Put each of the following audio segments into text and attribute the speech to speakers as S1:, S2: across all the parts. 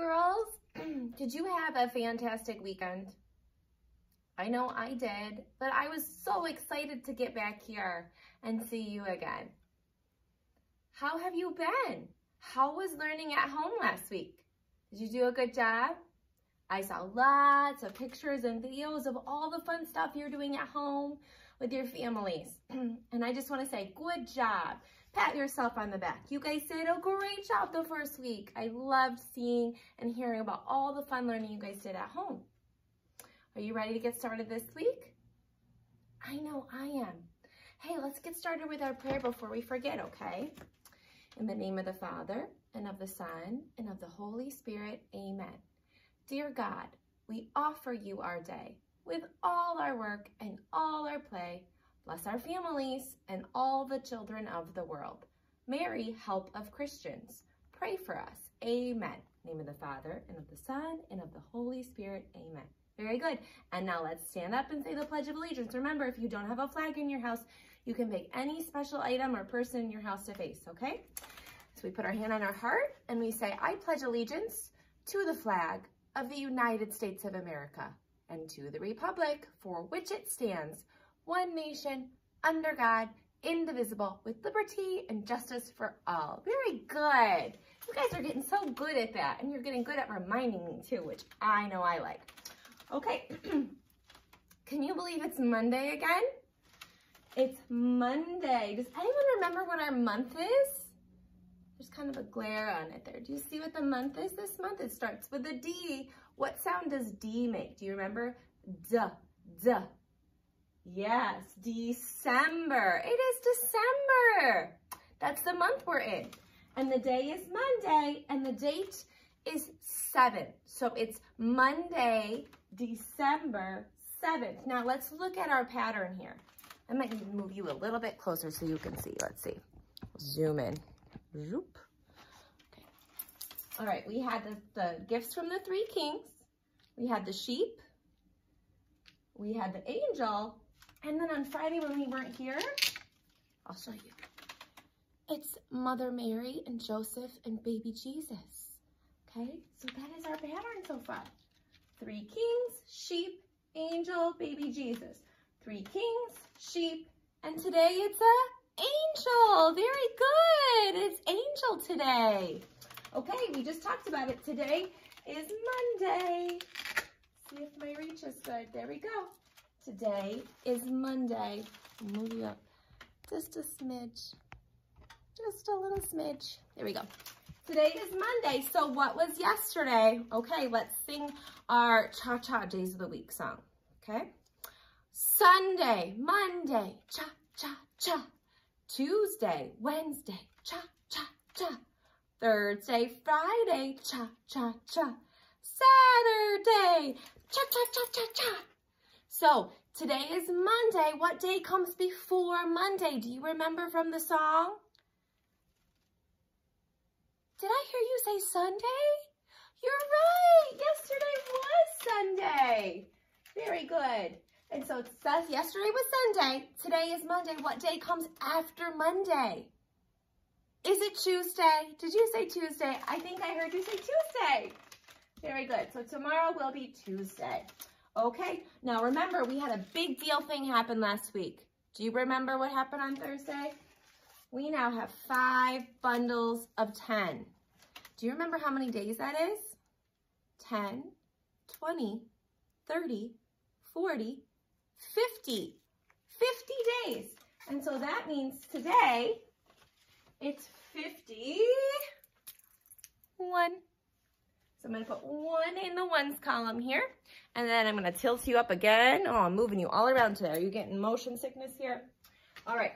S1: girls. did you have a fantastic weekend? I know I did, but I was so excited to get back here and see you again. How have you been? How was learning at home last week? Did you do a good job? I saw lots of pictures and videos of all the fun stuff you're doing at home with your families. and I just want to say, good job. Pat yourself on the back. You guys did a great job the first week. I loved seeing and hearing about all the fun learning you guys did at home. Are you ready to get started this week? I know I am. Hey, let's get started with our prayer before we forget, okay? In the name of the Father, and of the Son, and of the Holy Spirit, amen. Dear God, we offer you our day with all our work and all our play. Bless our families and all the children of the world. Mary, help of Christians, pray for us. Amen. name of the Father, and of the Son, and of the Holy Spirit. Amen. Very good. And now let's stand up and say the Pledge of Allegiance. Remember, if you don't have a flag in your house, you can pick any special item or person in your house to face, okay? So we put our hand on our heart and we say, I pledge allegiance to the flag of the United States of America and to the republic for which it stands, one nation, under God, indivisible, with liberty and justice for all. Very good. You guys are getting so good at that, and you're getting good at reminding me too, which I know I like. Okay, can you believe it's Monday again? It's Monday. Does anyone remember what our month is? There's kind of a glare on it there. Do you see what the month is this month? It starts with a D. What sound does D make? Do you remember? Duh, duh. Yes, December. It is December. That's the month we're in. And the day is Monday, and the date is 7. So it's Monday, December 7th. Now let's look at our pattern here. I might move you a little bit closer so you can see. Let's see. Zoom in. Zoop. Okay. All right, we had the, the gifts from the three kings. We had the sheep. We had the angel. And then on Friday when we weren't here, I'll show you. It's Mother Mary and Joseph and baby Jesus. Okay, so that is our pattern so far. Three kings, sheep, angel, baby Jesus. Three kings, sheep, and today it's a Angel, very good. It's Angel today. Okay, we just talked about it. Today is Monday. See if my reach is good. There we go. Today is Monday. Move you up just a smidge. Just a little smidge. There we go. Today is Monday. So what was yesterday? Okay, let's sing our Cha-Cha Days of the Week song. Okay? Sunday, Monday, cha-cha-cha. Tuesday, Wednesday, cha, cha, cha. Thursday, Friday, cha, cha, cha. Saturday, Cha Cha Cha Cha cha, So today is Monday. What day comes before Monday? Do you remember from the song? Did I hear you say Sunday? You're right. Yesterday was Sunday. Very good. And so it says yesterday was Sunday. Today is Monday. What day comes after Monday? Is it Tuesday? Did you say Tuesday? I think I heard you say Tuesday. Very good. So tomorrow will be Tuesday. Okay. Now remember, we had a big deal thing happen last week. Do you remember what happened on Thursday? We now have five bundles of 10. Do you remember how many days that is? 10, 20, 30, 40, 50, 50 days. And so that means today it's 51. So I'm to put one in the ones column here. And then I'm going to tilt you up again. Oh, I'm moving you all around today. Are you getting motion sickness here? All right.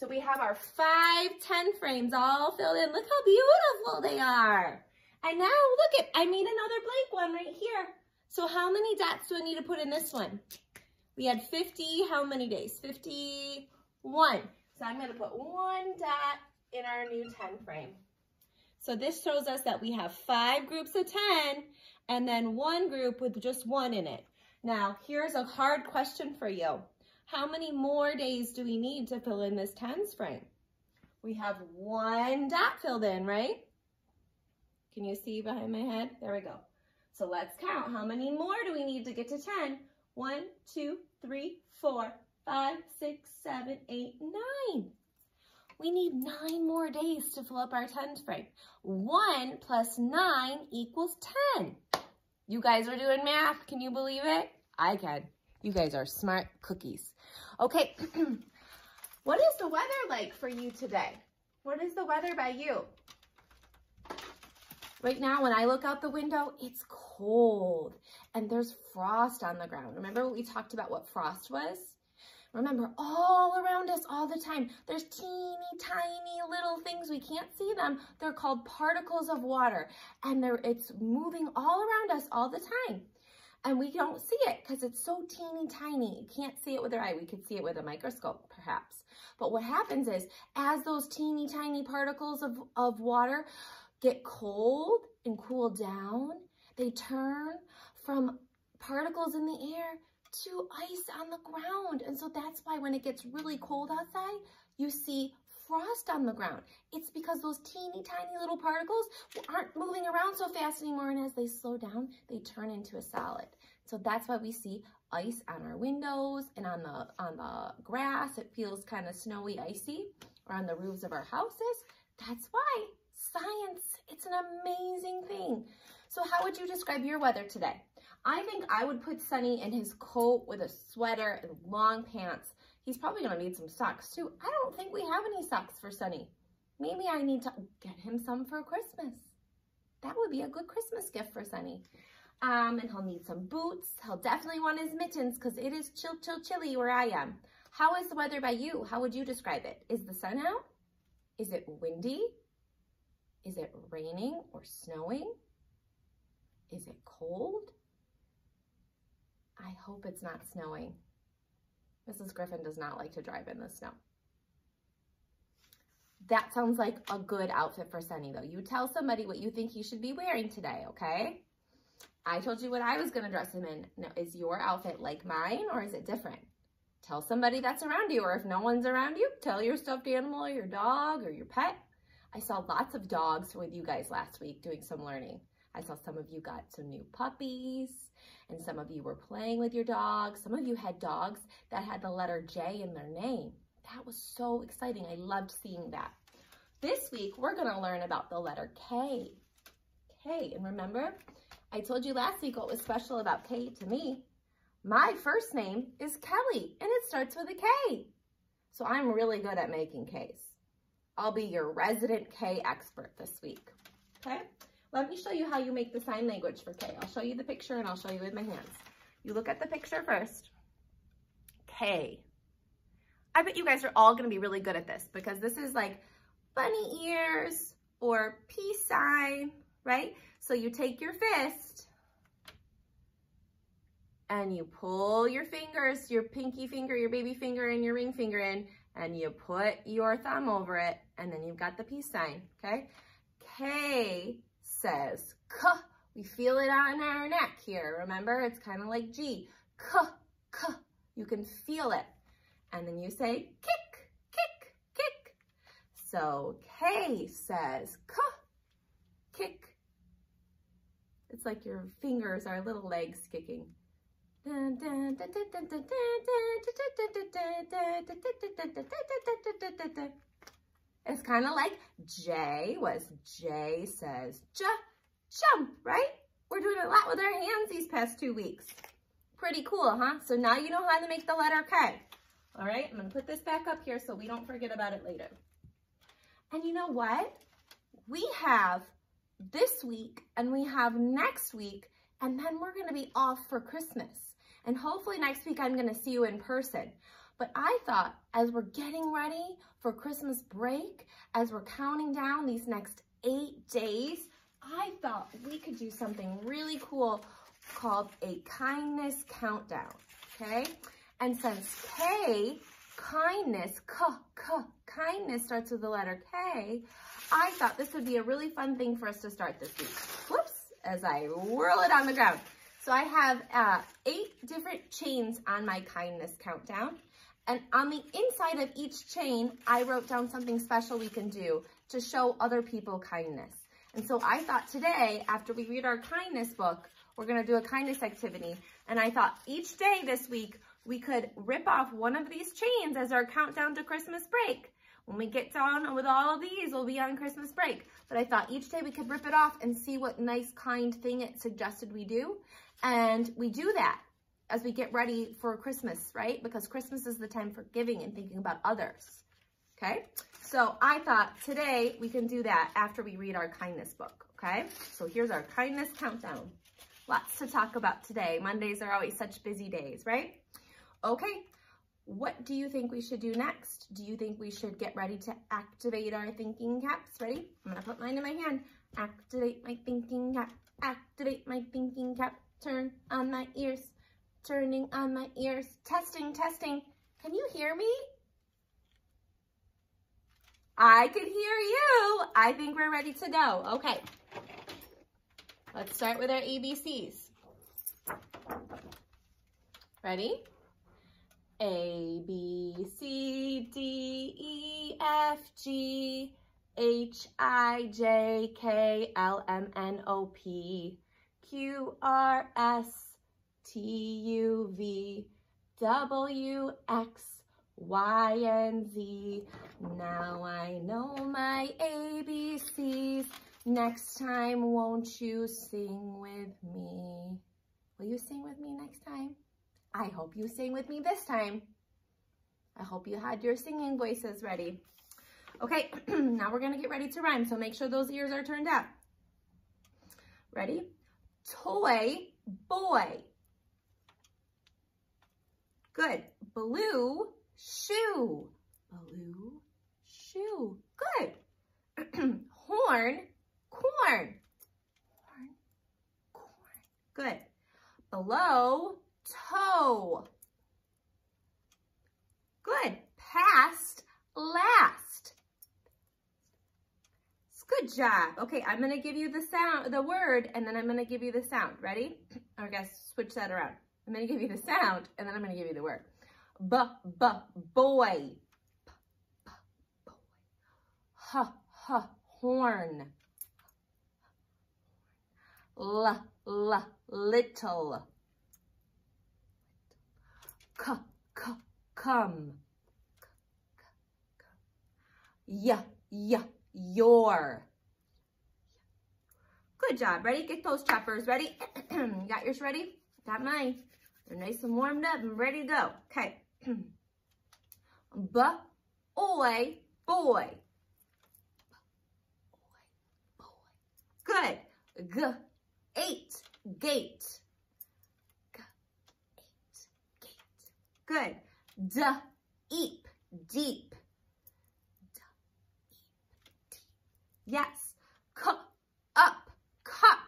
S1: So we have our five 10 frames all filled in. Look how beautiful they are. And now look at, I made another blank one right here. So how many dots do I need to put in this one? We had 50, how many days? 51. So I'm going to put one dot in our new 10 frame. So this shows us that we have five groups of 10 and then one group with just one in it. Now, here's a hard question for you. How many more days do we need to fill in this tens frame? We have one dot filled in, right? Can you see behind my head? There we go. So let's count. How many more do we need to get to 10? One, two, three, four, five, six, seven, eight, nine. We need nine more days to fill up our 10th frame. One plus nine equals 10. You guys are doing math. Can you believe it? I can. You guys are smart cookies. Okay, what is the weather like for you today? What is the weather by you? Right now, when I look out the window, it's cold and there's frost on the ground. Remember what we talked about what frost was? Remember, all around us all the time, there's teeny tiny little things. We can't see them. They're called particles of water and they're, it's moving all around us all the time. And we don't see it because it's so teeny tiny. You can't see it with our eye. We could see it with a microscope, perhaps. But what happens is, as those teeny tiny particles of, of water get cold and cool down, they turn from particles in the air to ice on the ground. And so that's why when it gets really cold outside, you see frost on the ground. It's because those teeny tiny little particles aren't moving around so fast anymore. And as they slow down, they turn into a solid. So that's why we see ice on our windows and on the, on the grass. It feels kind of snowy, icy, or on the roofs of our houses. That's why science, it's an amazing thing. So how would you describe your weather today? I think I would put Sunny in his coat with a sweater and long pants. He's probably going to need some socks too. I don't think we have any socks for Sunny. Maybe I need to get him some for Christmas. That would be a good Christmas gift for Sunny. Um, and he'll need some boots. He'll definitely want his mittens because it is chill, chill, chilly where I am. How is the weather by you? How would you describe it? Is the sun out? Is it windy? Is it raining or snowing? Is it cold? I hope it's not snowing. Mrs. Griffin does not like to drive in the snow. That sounds like a good outfit for Sunny though. You tell somebody what you think he should be wearing today, okay? I told you what I was gonna dress him in. Now, is your outfit like mine or is it different? Tell somebody that's around you or if no one's around you, tell your stuffed animal or your dog or your pet. I saw lots of dogs with you guys last week doing some learning. I saw some of you got some new puppies and some of you were playing with your dogs. Some of you had dogs that had the letter J in their name. That was so exciting. I loved seeing that. This week, we're gonna learn about the letter K. K, and remember, I told you last week what was special about K to me. My first name is Kelly, and it starts with a K. So I'm really good at making Ks. I'll be your resident K expert this week, okay? Let me show you how you make the sign language for K. I'll show you the picture and I'll show you with my hands. You look at the picture first. K. I bet you guys are all gonna be really good at this because this is like bunny ears or peace sign, right? So you take your fist and you pull your fingers, your pinky finger, your baby finger, and your ring finger in, and you put your thumb over it, and then you've got the peace sign, okay? K says K. We feel it on our neck here. Remember, it's kind of like G. K, K. You can feel it. And then you say kick, kick, kick. So K says K, kick. It's like your fingers are little legs kicking. It's kind of like J was J says j, jump, right? We're doing a lot with our hands these past two weeks. Pretty cool, huh? So now you know how to make the letter K. All right, I'm gonna put this back up here so we don't forget about it later. And you know what? We have this week and we have next week and then we're gonna be off for Christmas. And hopefully next week I'm gonna see you in person. But I thought as we're getting ready for Christmas break, as we're counting down these next eight days, I thought we could do something really cool called a kindness countdown, okay? And since K, kindness, K, K, kindness starts with the letter K, I thought this would be a really fun thing for us to start this week. Whoops, as I whirl it on the ground. So I have uh, eight different chains on my kindness countdown. And on the inside of each chain, I wrote down something special we can do to show other people kindness. And so I thought today, after we read our kindness book, we're going to do a kindness activity. And I thought each day this week, we could rip off one of these chains as our countdown to Christmas break. When we get done with all of these, we'll be on Christmas break. But I thought each day we could rip it off and see what nice, kind thing it suggested we do. And we do that as we get ready for Christmas, right? Because Christmas is the time for giving and thinking about others. Okay? So I thought today we can do that after we read our kindness book. Okay? So here's our kindness countdown. Lots to talk about today. Mondays are always such busy days, right? Okay, what do you think we should do next? Do you think we should get ready to activate our thinking caps? Ready? I'm gonna put mine in my hand. Activate my thinking cap. Activate my thinking cap. Turn on my ears. Turning on my ears. Testing, testing. Can you hear me? I can hear you. I think we're ready to go. Okay. Let's start with our ABCs. Ready? A, B, C, D, E, F, G, H, I, J, K, L, M, N, O, P, Q, R, S, T, U, V, W, X, Y, and Z. Now I know my ABCs. Next time, won't you sing with me? Will you sing with me next time? I hope you sing with me this time. I hope you had your singing voices ready. Okay, now we're gonna get ready to rhyme, so make sure those ears are turned up. Ready? Toy, boy. Good. Blue, shoe. Blue, shoe. Good. Horn, corn. Horn, corn. Good. Below, toe. Good. Past, last. Good job. Okay, I'm going to give you the sound, the word, and then I'm going to give you the sound. Ready? I guess switch that around. I'm going to give you the sound, and then I'm going to give you the word. B, b, boy. B, b, boy. H, h, horn. L, l, little c, c, come. Y, y, your. Good job. Ready? Get those choppers ready. got yours ready? Got mine. They're nice and warmed up and ready to go. Okay. B, oi, boy. Good. G, eight, gate. Good. D, eep, deep. D, eep, deep. Yes. C, up, cup.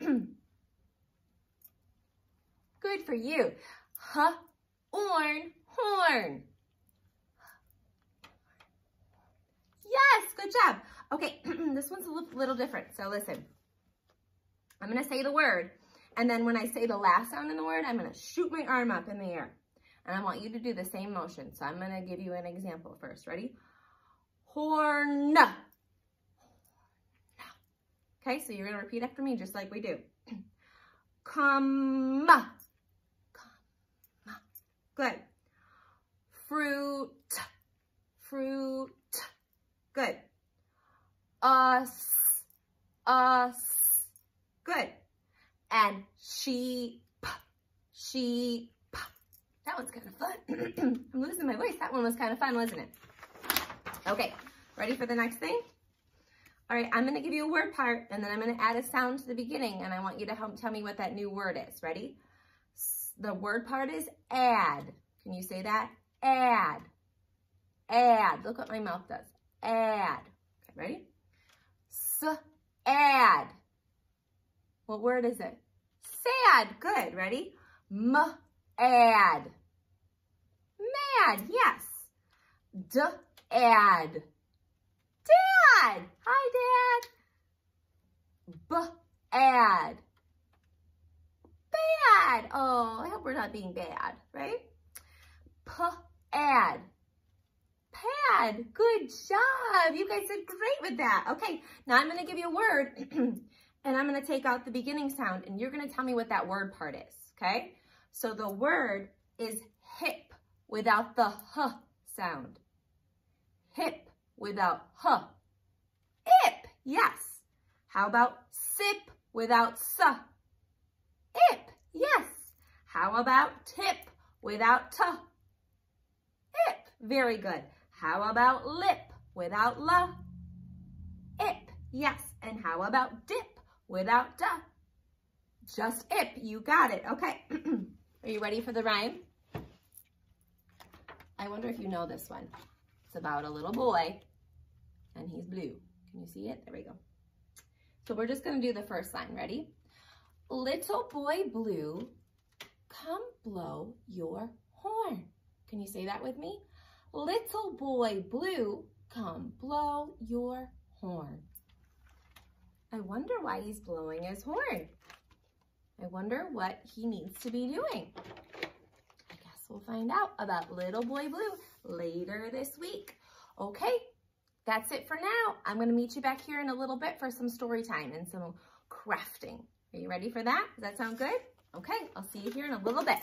S1: For you. Huh, orn, horn. Yes, good job. Okay, this one's a little different, so listen. I'm to say the word, and then when I say the last sound in the word, I'm to shoot my arm up in the air. And I want you to do the same motion. So I'm to give you an example first. Ready? Horn. Okay, so you're to repeat after me just like we do. Come. Good. Fruit. Fruit. Good. Us. Us. Good. And sheep. Sheep. That one's kind of fun. I'm losing my voice. That one was kind of fun, wasn't it? Okay, ready for the next thing? All right, I'm gonna give you a word part and then I'm gonna add a sound to the beginning and I want you to help tell me what that new word is. Ready? The word part is add. Can you say that? Add. Add. Look what my mouth does. Add. Okay, ready? S add. What word is it? Sad. Good. Ready? M add. Mad, yes. D add. Dad. Hi, Dad. B add. Bad. Oh, I hope we're not being bad, right? P add. pad. Good job. You guys did great with that. Okay, now I'm going to give you a word and I'm going to take out the beginning sound and you're going to tell me what that word part is, okay? So the word is hip without the h sound. Hip without h. Ip, yes. How about sip without s? Ip, yes. How about tip without t? Ip, very good. How about lip without l? Ip, yes. And how about dip without d? Just ip, you got it. Okay, are you ready for the rhyme? I wonder if you know this one. It's about a little boy and he's blue. Can you see it? There we go. So we're just gonna do the first line, ready? Little boy blue, come blow your horn. Can you say that with me? Little boy blue, come blow your horn. I wonder why he's blowing his horn. I wonder what he needs to be doing. I guess we'll find out about Little Boy Blue later this week. Okay, that's it for now. I'm going to meet you back here in a little bit for some story time and some crafting. Are you ready for that? Does that sound good? Okay, I'll see you here in a little bit.